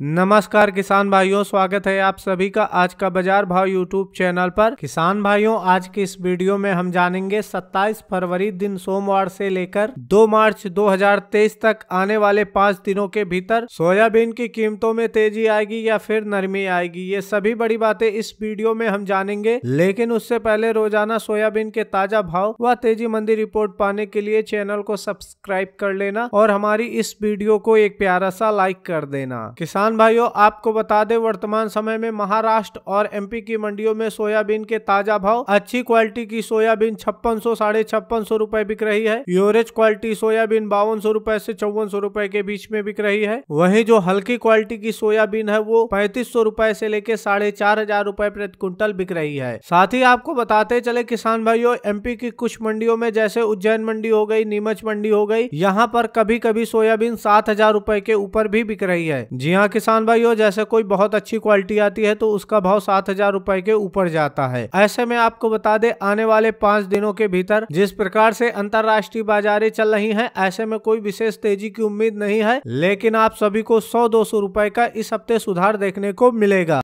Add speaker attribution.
Speaker 1: नमस्कार किसान भाइयों, स्वागत है आप सभी का आज का बाज़ार भाव यूट्यूब चैनल पर। किसान भाइयों, आज के इस वीडियो में हम जानेंगे 27 फरवरी दिन सोमवार से लेकर 2 मार्च 2023 तक आने वाले पाँच दिनों के भीतर सोयाबीन की कीमतों में तेज़ी आएगी या फिर नरमी आएगी, ये सभी बड़ी बातें इस वीडियो में हम जानेंगे। लेकिन उससे पहले रोज़ाना सोयाबीन के ताज़ा भाव व तेज़ी मंदी रिपोर्ट पाने के लिए चैनल को सब्सक्राइब कर लेना और हमारी इस वीडियो को एक प्यारा सा लाइक कर देना। किसान किसान भाइयों, आपको बता दें, वर्तमान समय में महाराष्ट्र और एमपी की मंडियों में सोयाबीन के ताज़ा भाव, अच्छी क्वालिटी की सोयाबीन छप्पन सौ, साढ़े छप्पन सौ रूपए बिक रही है। योरेज क्वालिटी सोयाबीन बावन सौ रूपए से चौवन सौ रूपए के बीच में बिक रही है। वही जो हल्की क्वालिटी की सोयाबीन है, वो पैंतीस सौ रूपए से लेके साढ़े चार हज़ार रूपए प्रति कुंटल बिक रही है। साथ ही आपको बताते चले, किसान भाइयों एमपी की कुछ मंडियों में जैसे उज्जैन मंडी हो गई, नीमच मंडी हो गई, यहाँ पर कभी कभी सोयाबीन सात हज़ार रूपए के ऊपर भी बिक रही है। जी हाँ किसान भाइयों, जैसे कोई बहुत अच्छी क्वालिटी आती है तो उसका भाव सात हज़ार रूपए के ऊपर जाता है। ऐसे में आपको बता दे, आने वाले पाँच दिनों के भीतर जिस प्रकार से अंतरराष्ट्रीय बाजारें चल रही हैं, ऐसे में कोई विशेष तेज़ी की उम्मीद नहीं है, लेकिन आप सभी को सौ दो सौ रुपये का इस हफ़्ते सुधार देखने को मिलेगा।